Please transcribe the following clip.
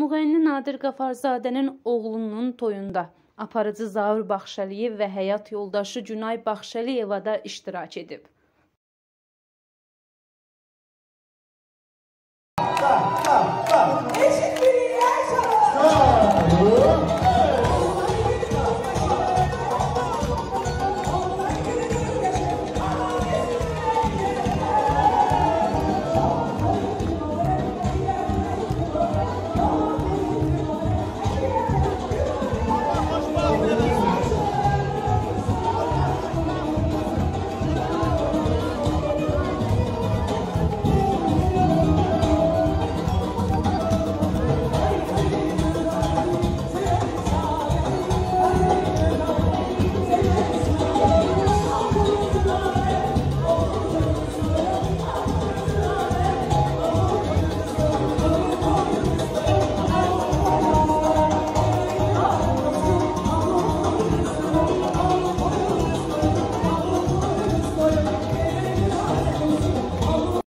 Müğənni Nadir Qafarzadənin oğlunun toyunda aparıcı Zaur Baxşəliyev və həyat yoldaşı Günay Baxşəliyeva da iştirak edib.